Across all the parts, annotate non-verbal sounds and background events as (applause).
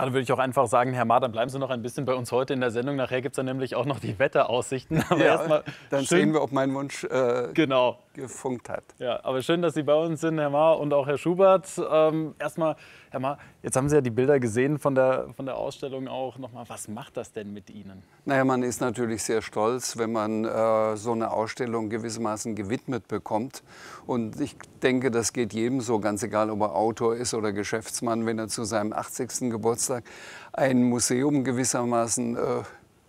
Dann würde ich auch einfach sagen, Herr Ma, dann bleiben Sie noch ein bisschen bei uns heute in der Sendung. Nachher gibt es dann nämlich auch noch die Wetteraussichten. (laughs) Aber ja, dann schön, sehen wir, ob mein Wunsch äh, genau. Gefunkt hat. Ja, aber schön, dass Sie bei uns sind, Herr Ma und auch Herr Schubert. Ähm, erstmal, Herr Ma, jetzt haben Sie ja die Bilder gesehen von der, von der Ausstellung auch. Nochmal, was macht das denn mit Ihnen? Naja, man ist natürlich sehr stolz, wenn man äh, so eine Ausstellung gewissermaßen gewidmet bekommt. Und ich denke, das geht jedem so, ganz egal, ob er Autor ist oder Geschäftsmann, wenn er zu seinem 80. Geburtstag ein Museum gewissermaßen äh,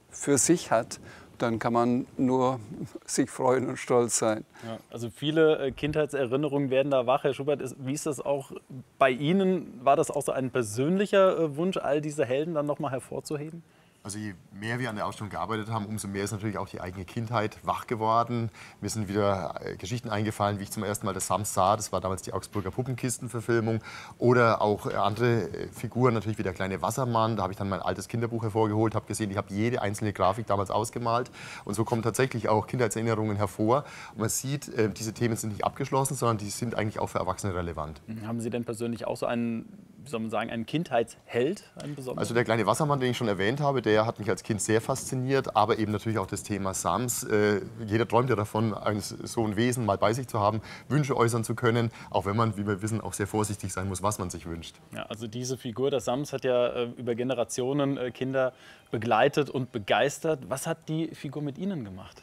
für sich hat dann kann man nur (laughs) sich freuen und stolz sein. Ja, also viele äh, Kindheitserinnerungen werden da wach. Herr Schubert, wie ist das auch bei Ihnen? War das auch so ein persönlicher äh, Wunsch, all diese Helden dann nochmal hervorzuheben? Also je mehr wir an der Ausstellung gearbeitet haben, umso mehr ist natürlich auch die eigene Kindheit wach geworden. Mir sind wieder äh, Geschichten eingefallen, wie ich zum ersten Mal das Sams sah. Das war damals die Augsburger Puppenkistenverfilmung. Oder auch äh, andere äh, Figuren, natürlich wie der kleine Wassermann. Da habe ich dann mein altes Kinderbuch hervorgeholt, habe gesehen, ich habe jede einzelne Grafik damals ausgemalt. Und so kommen tatsächlich auch Kindheitserinnerungen hervor. Und man sieht, diese Themen sind nicht abgeschlossen, sondern die sind eigentlich auch für Erwachsene relevant. Haben Sie denn persönlich auch so einen wie soll man sagen, ein Kindheitsheld? Ein also der kleine Wassermann, den ich schon erwähnt habe, der hat mich als Kind sehr fasziniert, aber eben natürlich auch das Thema Sams. Äh, jeder träumt ja davon, ein, so ein Wesen mal bei sich zu haben, Wünsche äußern zu können, auch wenn man, wie wir wissen, auch sehr vorsichtig sein muss, was man sich wünscht. Ja, also diese Figur, der Sams, hat ja äh, über Generationen äh, Kinder begleitet und begeistert. Was hat die Figur mit Ihnen gemacht?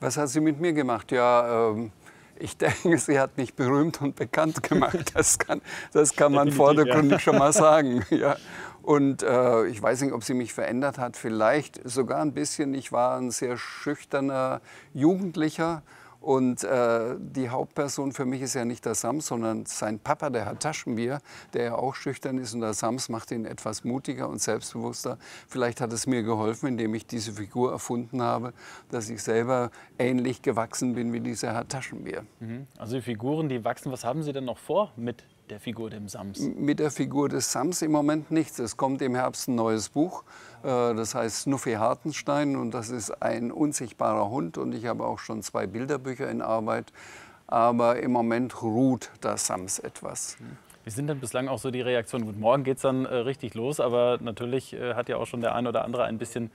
Was hat sie mit mir gemacht? Ja, ähm ich (laughs) denke, sie hat mich berühmt und bekannt gemacht. Das kann, das kann man vordergründig ja. schon mal sagen. (laughs) Ja. Und äh, ich weiß nicht, ob sie mich verändert hat, vielleicht sogar ein bisschen. Ich war ein sehr schüchterner Jugendlicher und äh, die Hauptperson für mich ist ja nicht der Sams, sondern sein Papa, der hat Taschenbier, der ja auch schüchtern ist. Und der Sams macht ihn etwas mutiger und selbstbewusster. Vielleicht hat es mir geholfen, indem ich diese Figur erfunden habe, dass ich selber ähnlich gewachsen bin wie dieser Herr Taschenbier. Mhm. Also die Figuren, die wachsen. Was haben Sie denn noch vor mit der Figur des Sams? Mit der Figur des Sams im Moment nichts. Es kommt im Herbst ein neues Buch, äh, das heißt Snuffy Hartenstein und das ist ein unsichtbarer Hund und ich habe auch schon zwei Bilderbücher in Arbeit. Aber im Moment ruht der Sams etwas. Wie sind denn bislang auch so die Reaktionen? Gut, morgen geht es dann äh, richtig los, aber natürlich äh, hat ja auch schon der ein oder andere ein bisschen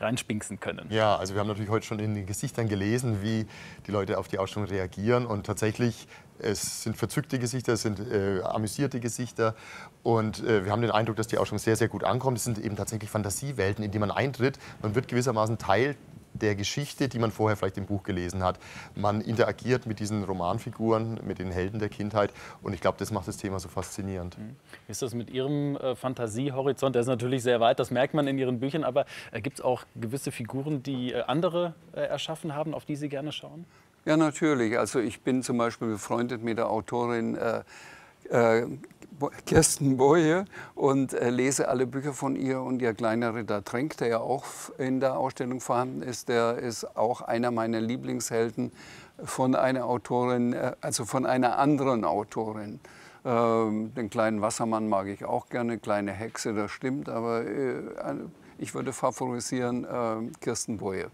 reinspinksen können. Ja, also wir haben natürlich heute schon in den Gesichtern gelesen, wie die Leute auf die Ausstellung reagieren. Und tatsächlich, es sind verzückte Gesichter, es sind äh, amüsierte Gesichter. Und äh, wir haben den Eindruck, dass die Ausstellung sehr, sehr gut ankommt. Es sind eben tatsächlich Fantasiewelten, in die man eintritt. Man wird gewissermaßen Teil der Geschichte, die man vorher vielleicht im Buch gelesen hat. Man interagiert mit diesen Romanfiguren, mit den Helden der Kindheit und ich glaube, das macht das Thema so faszinierend. Mhm. Wie ist das mit Ihrem äh, Fantasiehorizont? Der ist natürlich sehr weit, das merkt man in Ihren Büchern, aber äh, gibt es auch gewisse Figuren, die äh, andere erschaffen haben, auf die Sie gerne schauen? Ja, natürlich. Also ich bin zum Beispiel befreundet mit der Autorin äh, äh, Kirsten Boye und äh, lese alle Bücher von ihr und ihr kleiner Ritter Tränk, der ja auch in der Ausstellung vorhanden ist, der ist auch einer meiner Lieblingshelden von einer Autorin, äh, also von einer anderen Autorin. Ähm, den kleinen Wassermann mag ich auch gerne, kleine Hexe, das stimmt, aber äh, ich würde favorisieren äh, Kirsten Boye.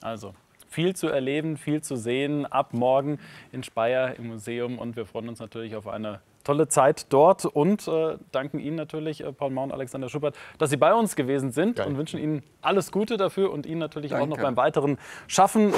Also viel zu erleben, viel zu sehen ab morgen in Speyer im Museum und wir freuen uns natürlich auf eine tolle Zeit dort und äh, danken Ihnen natürlich, äh, Paul Mau und Alexander Schubert, dass Sie bei uns gewesen sind Danke. und wünschen Ihnen alles Gute dafür und Ihnen natürlich Danke. auch noch beim weiteren Schaffen.